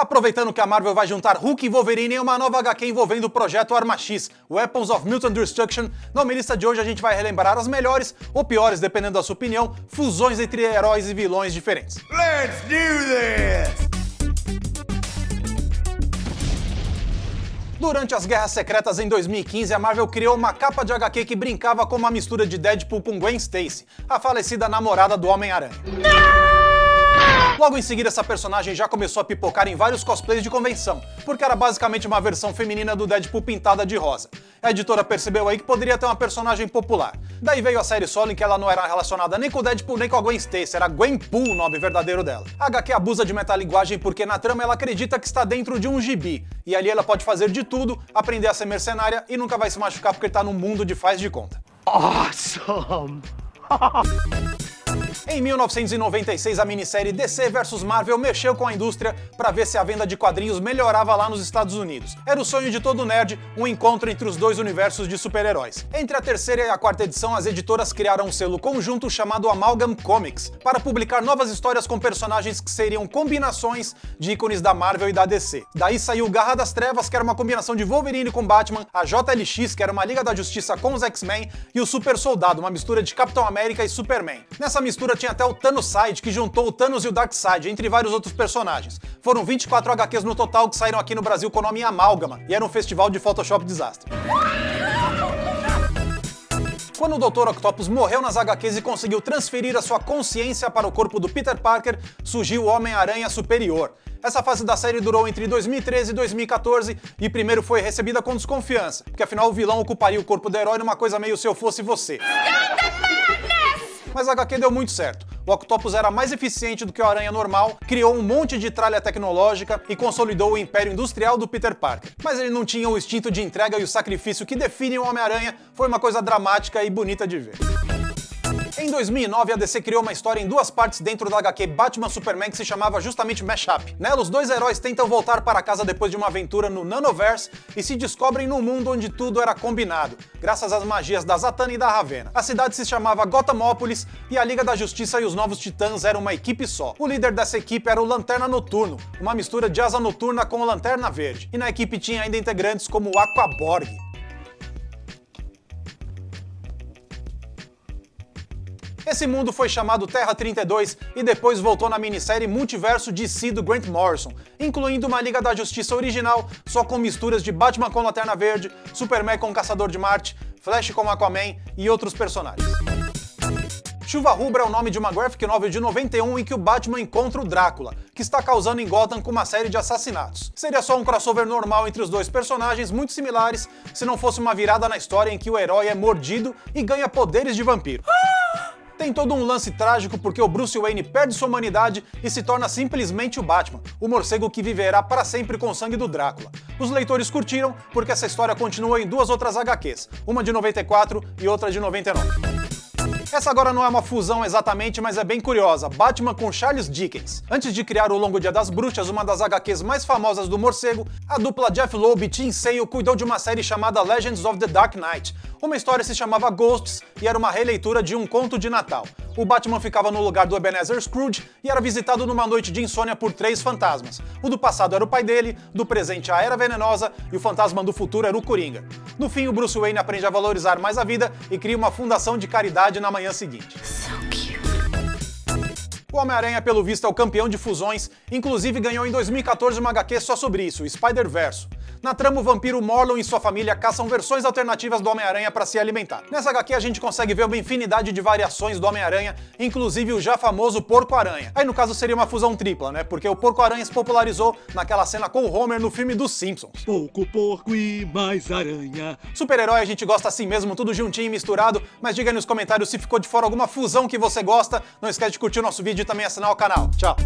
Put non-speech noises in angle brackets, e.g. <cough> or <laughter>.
Aproveitando que a Marvel vai juntar Hulk e Wolverine em uma nova HQ envolvendo o projeto Arma X, Weapons of Mutant Destruction, na lista de hoje a gente vai relembrar as melhores, ou piores, dependendo da sua opinião, fusões entre heróis e vilões diferentes. Let's do this! Durante as Guerras Secretas em 2015, a Marvel criou uma capa de HQ que brincava com uma mistura de Deadpool com Gwen Stacy, a falecida namorada do Homem-Aranha. Logo em seguida, essa personagem já começou a pipocar em vários cosplays de convenção, porque era basicamente uma versão feminina do Deadpool pintada de rosa. A editora percebeu aí que poderia ter uma personagem popular. Daí veio a série solo em que ela não era relacionada nem com o Deadpool nem com a Gwen Stacy, era Gwenpool o nome verdadeiro dela. A HQ abusa de metalinguagem porque na trama ela acredita que está dentro de um gibi, e ali ela pode fazer de tudo, aprender a ser mercenária e nunca vai se machucar porque está no mundo de faz de conta. Awesome! <laughs> Em 1996, a minissérie DC vs Marvel mexeu com a indústria para ver se a venda de quadrinhos melhorava lá nos Estados Unidos. Era o sonho de todo nerd, um encontro entre os dois universos de super-heróis. Entre a terceira e a quarta edição, as editoras criaram um selo conjunto chamado Amalgam Comics, para publicar novas histórias com personagens que seriam combinações de ícones da Marvel e da DC. Daí saiu Garra das Trevas, que era uma combinação de Wolverine com Batman, a JLX, que era uma Liga da Justiça com os X-Men, e o Super Soldado, uma mistura de Capitão América e Superman. Nessa mistura tinha até o Thanos Side, que juntou o Thanos e o Darkseid, entre vários outros personagens. Foram 24 HQs no total que saíram aqui no Brasil com o nome Amálgama, e era um festival de Photoshop desastre. Quando o Dr. Octopus morreu nas HQs e conseguiu transferir a sua consciência para o corpo do Peter Parker, surgiu o Homem-Aranha Superior. Essa fase da série durou entre 2013 e 2014 e primeiro foi recebida com desconfiança, porque afinal o vilão ocuparia o corpo do herói numa coisa meio se eu fosse você. Mas a HQ deu muito certo. O Octopus era mais eficiente do que o Aranha normal, criou um monte de tralha tecnológica e consolidou o império industrial do Peter Parker. Mas ele não tinha o instinto de entrega e o sacrifício que definem o Homem-Aranha, foi uma coisa dramática e bonita de ver. Em 2009, a DC criou uma história em duas partes dentro da HQ Batman Superman que se chamava justamente Mashup. Nela, os dois heróis tentam voltar para casa depois de uma aventura no Nanoverse e se descobrem num mundo onde tudo era combinado, graças às magias da Zatanna e da Ravena. A cidade se chamava Gothamópolis e a Liga da Justiça e os Novos Titãs eram uma equipe só. O líder dessa equipe era o Lanterna Noturno, uma mistura de asa noturna com o Lanterna Verde. E na equipe tinha ainda integrantes como o Aquaborg. Esse mundo foi chamado Terra 32 e depois voltou na minissérie Multiverso DC do Grant Morrison, incluindo uma Liga da Justiça original, só com misturas de Batman com Lanterna Verde, Superman com Caçador de Marte, Flash com Aquaman e outros personagens. Chuva Rubra é o nome de uma graphic novel de 91 em que o Batman encontra o Drácula, que está causando em Gotham com uma série de assassinatos. Seria só um crossover normal entre os dois personagens, muito similares, se não fosse uma virada na história em que o herói é mordido e ganha poderes de vampiro. Tem todo um lance trágico porque o Bruce Wayne perde sua humanidade e se torna simplesmente o Batman, o morcego que viverá para sempre com o sangue do Drácula. Os leitores curtiram porque essa história continua em duas outras HQs, uma de 94 e outra de 99. Essa agora não é uma fusão exatamente, mas é bem curiosa. Batman com Charles Dickens. Antes de criar o Longo Dia das Bruxas, uma das HQs mais famosas do morcego, a dupla Jeff Loeb e Tim Sale cuidou de uma série chamada Legends of the Dark Knight. Uma história se chamava Ghosts e era uma releitura de um conto de Natal. O Batman ficava no lugar do Ebenezer Scrooge e era visitado numa noite de insônia por três fantasmas. O do passado era o pai dele, do presente a Era Venenosa e o fantasma do futuro era o Coringa. No fim, o Bruce Wayne aprende a valorizar mais a vida e cria uma fundação de caridade na manhã seguinte. O Homem-Aranha, pelo visto, é o campeão de fusões, inclusive ganhou em 2014 uma HQ só sobre isso, o Spider-Verso. Na trama, o vampiro Morlon e sua família caçam versões alternativas do Homem-Aranha para se alimentar. Nessa HQ a gente consegue ver uma infinidade de variações do Homem-Aranha, inclusive o já famoso Porco-Aranha. Aí no caso seria uma fusão tripla, né? Porque o Porco-Aranha se popularizou naquela cena com o Homer no filme dos Simpsons. Pouco porco e mais aranha. Super-herói a gente gosta assim mesmo, tudo juntinho e misturado, mas diga aí nos comentários se ficou de fora alguma fusão que você gosta. Não esquece de curtir o nosso vídeo e também assinar o canal. Tchau!